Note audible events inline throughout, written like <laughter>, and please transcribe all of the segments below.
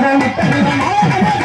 何? <laughs>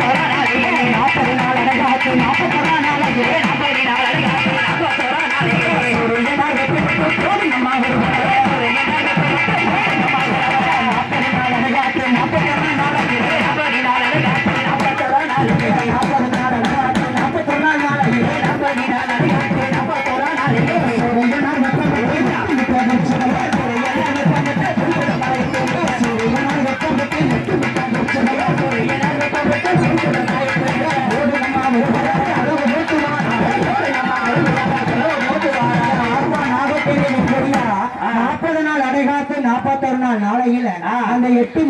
நாற்பது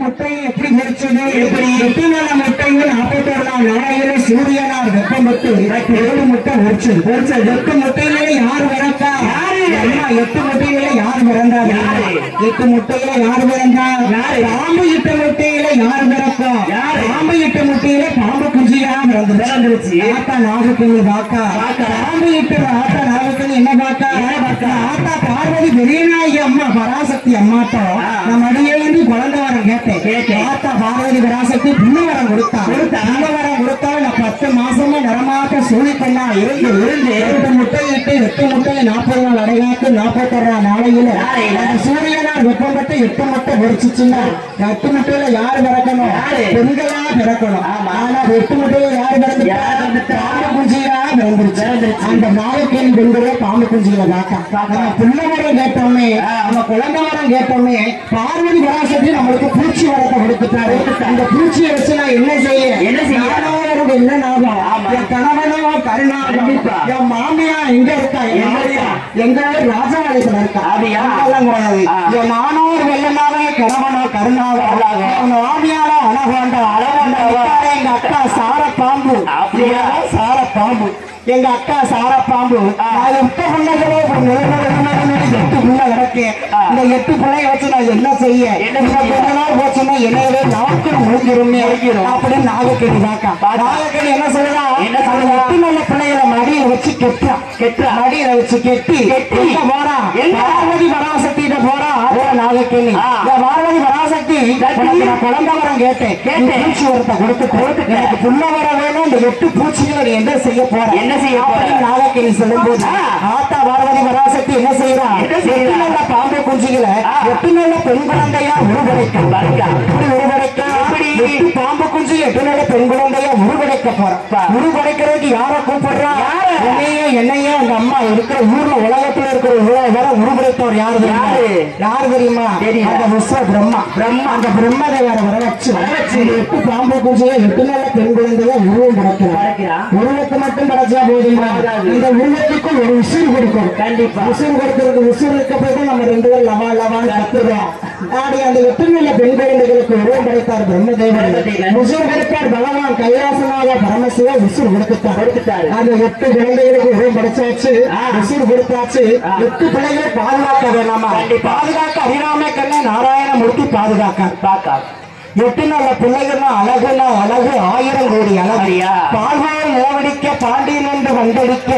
முட்டையை எப்படி பொறிச்சது எப்படி எட்டு நாள் முட்டைகள் நாற்பத்தொரு நாள் நாளையில சூரியனார் வெப்பம் விட்டு ஏழு முட்டை பொறிச்சது பொறிச்சது எட்டு முட்டையில யார் பிறந்தா? அம்மா எட்டு முட்டையில யார் பிறந்தா? எட்டு முட்டையில யார் பிறந்தா? பாம்பு இட்ட முட்டையில யார் பிறக்கா பாம்பு இட்ட முட்டையில பாம்பு குஞ்சியா பிறந்துருச்சு. ஆத்தா நாகக்கண்ணு பாக்கா பாம்பு இட்ட ஆத்தா நாகக்கண்ணு என்ன பாக்கா ஆத்தா பார்வதி பெரியநாயகி அம்மா பராசக்தி அம்மாட்டோ. நான் மடியிலிருந்து குழந்தை வரம் கேட்டேன். ஆத்தா பார்வதி பராசக்தி புண்ண வரம் கொடுத்தா. வரம் கொடுத்தா. நான் பத்து மாசமா நிறமாட்ட சூழி பண்ணா இருந்து இருந்து எட்டு முட்டை இட்டு எட்டு முட்டையை நாற்பது நாள் அடைகாத்து நாற்பத்தொரு நாள் நாளையில சூரியனார் வெப்பம் பட்டு எட்டு முட்டை பொறிச்சுச்சுன்னா எட்டு முட்டையில யார் பிறக்கணும்? பெண்களா பிறக்கணும். ஆனா எட்டு முட்டையில யார் பிறந்து பாம்பு குஞ்சியா பிறந்துருச்சு. அந்த நாயக்கன் பெண்களே பாம்பு குஞ்சிகளை காக்கா. நம்ம பிள்ளை வரம் கேட்டோமே நம்ம குழந்தை வரம் கேட்டோமே பார்வதி பராசக்தி நம்மளுக்கு பூச்சி வரத்தை கொடுத்துட்டாரு. அந்த பூச்சியை வச்சு நான் என்ன செய்ய? என்ன செய்ய? என்ன லாபம் என் கணவனோ என் மாமியா எங்க இருக்கா எங்க ஊர் ராஜபாளையத்துல இருக்கா அதெல்லாம் கூடாது என் நானூறு வெள்ளனாவே கணவனோ என் மாமியாரோ அழகாண்டா அழகாண்டா எங்க அக்கா சார பாம்பு சார பாம்பு எங்க அக்கா சார பாம்பு நான் எட்டு பிள்ளைகளே எட்டு பிள்ளை கிடக்கேன் இந்த எட்டு பிள்ளைய வச்சு நான் என்ன செய்ய இந்த நாட்கள் முடிஞ்சிருமே அப்படின்னு நாகக்கடி தாக்கா நாகக்கடி என்ன சொல்றா என்ன சொல்ற நல்ல பிள்ளைகளை மடியில வச்சு கெட்டா கெட்டா மடியில வச்சு கெட்டி. எங்க போறா. பார்வதி பராசக்திட்ட போறா. நாகக்கணி. பார்வதி பராசக்தி நான் குழந்தை வரம் கேட்டேன். கேட்டேன். பூச்சி வரத்தை கொடுத்து எனக்கு புள்ள வர வேணும். இந்த எட்டு பூச்சிகளை நீ என்ன செய்ய போற? என்ன செய்ய போற? நாகக்கணி சொல்லும்போது ஆத்தா பார்வதி பராசக்தி என்ன செய்யறா எட்டு நல்ல பாம்பு குஞ்சுகளை எட்டு நல்ல பெண் குழந்தையா உருவடைக்கும் இப்படி எட்டு பாம்பு குஞ்சு எட்டு நல்ல பெண் குழந்தையா உருவடைக்க போறேன் உருவடைக்கிறதுக்கு யார கூப்பிடுறா? என்னையே என்னையே உங்க அம்மா இருக்கிற ஊர்ல உலகத்துல இருக்கிற உலக வர உருவடைத்தவர் யாரு யாரு? யாரு தெரியுமா? அந்த விஸ்வ பிரம்மா. பிரம்மா. அந்த பிரம்மதேவரை வர வச்சு எட்டு பாம்பு குஞ்சுயை எட்டு நல்ல பெண் குழந்தையா உருவம் படைக்கிறான் உருவத்தை மட்டும் படைச்சா போதுமா? இந்த உருவத்துக்கு ஒரு உசுறு கொடுக்கும். கண்டிப்பா. உசுறு கொடுக்கறதுக்கு உசுறு இருக்க போய் நம்ம ரெண்டு பேரும் லவா லவான்னு கத்துறோம். ஆடி அந்த நல்ல பெண் குழந்தைகளுக்கு உருவம் படைத்தார் பிரம்மதேவர் உசுறு கொடுத்தார் பகவான் கைலாசனாக பரமசிவ உசுறு கொடுத்துட்டார். கொடுத்துட்டாரு. அந்த எட்டு குழந்தைகளுக்கு உருவம் படைச்சாச்சு. உசுறு கொடுத்தாச்சு. எட்டு பிள்ளைகளை பாதுகாக்க வேணாமா? பாதுகாக்க அறியாம கண்ண நாராயண மூர்த்தி பாதுகாக்க பாக்கா எட்டு நல்ல பிள்ளைகள்னா அழகுனா அழகு ஆயிரம் கோடி அழகியா பால்வோம் நிலவடிக்க பாண்டியன் என்று வந்தடிக்க.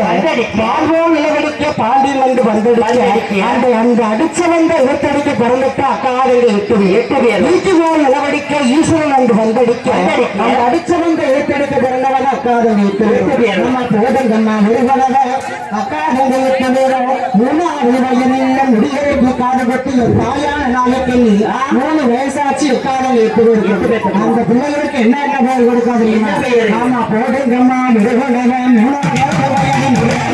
பால்வோம் நிலவடிக்க பாண்டியன் என்று வந்தடிக்க. அந்த அந்த அடிச்ச வந்த இழுத்தடிக்க பிறந்துட்டு அக்காதங்க எட்டு எட்டு பேர். ஈட்டுவோம் நிலவடிக்க ஈஸ்வரன் என்று வந்தடிக்க. அந்த அடிச்ச வந்த இழுத்தடிக்க பிறந்தவன் அக்கா காதல் வைத்து நம்ம போதங்கம்மா முருகனவ அக்கா தந்தையத்து வயதில் முடிகளுக்கு காதல் பற்றி தாயான நாளைக்கு நீ. மூணு வயசாச்சு வைத்து அந்த பிள்ளைகளுக்கு என்ன என்ன பேர் கொடுக்காது ஆமா போதங்கம்மா முருகனவ மூணாவது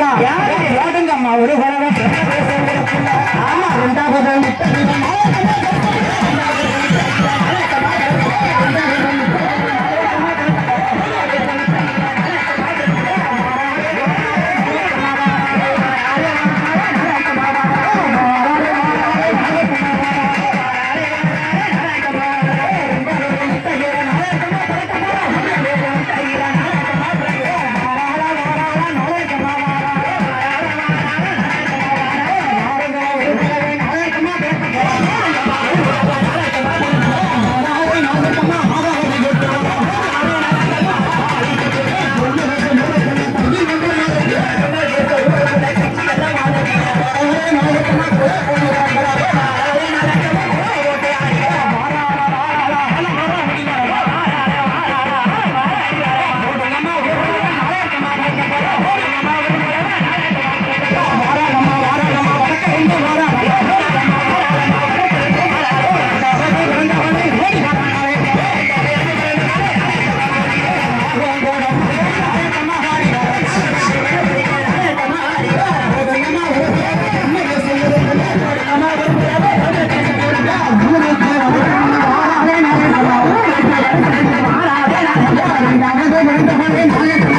யாரு ¡Vamos, vamos, vamos!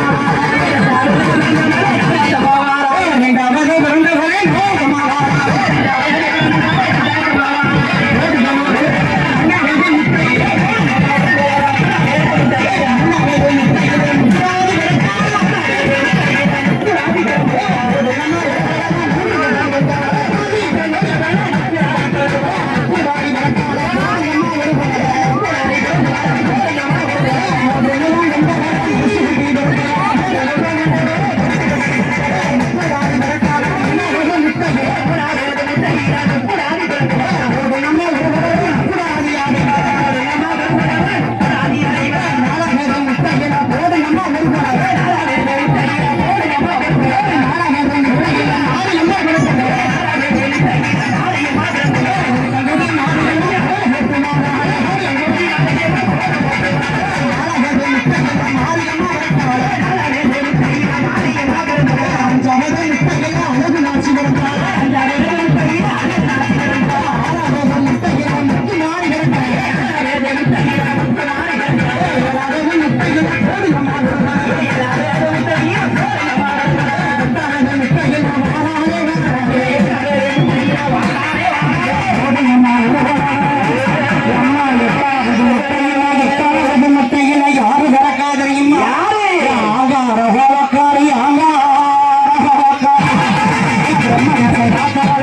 Raja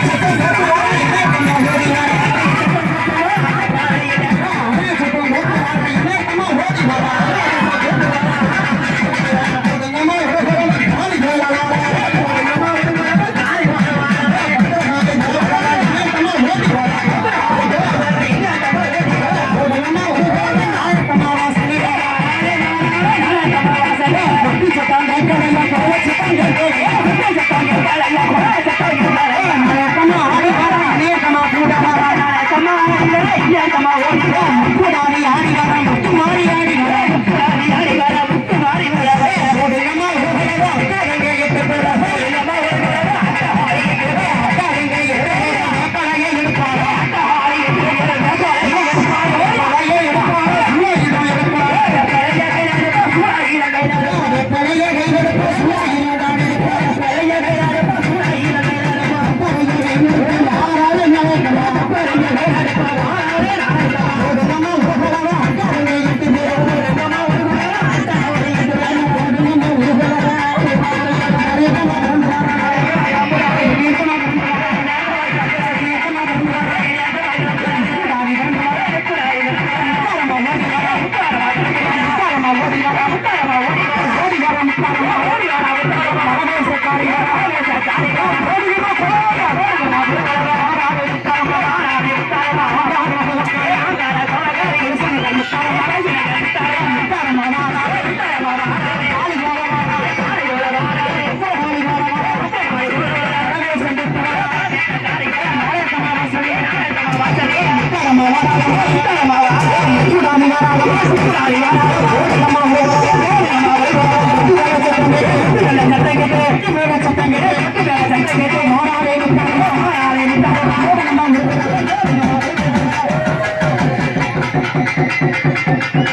come on one time.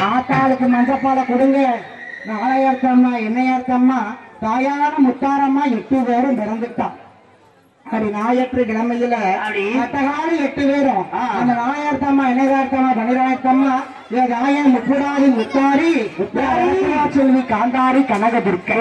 ஆத்தாளுக்கு மஞ்சப்பாலை கொடுங்க. நாளையர்த்தம்மா என்னையர்த்தம்மா தாயான முத்தாரம்மா எட்டு பேரும் பிறந்துட்டான் அப்படி நாயற்று கிழமையில? அத்தகால எட்டு பேரும். அந்த நாயர்த்தம்மா என்னதார்த்தம்மா பனிராயத்தம்மா ஏ தாயன் முக்குடாரி முத்தாரி செல்வி காந்தாரி கனகதுர்க்க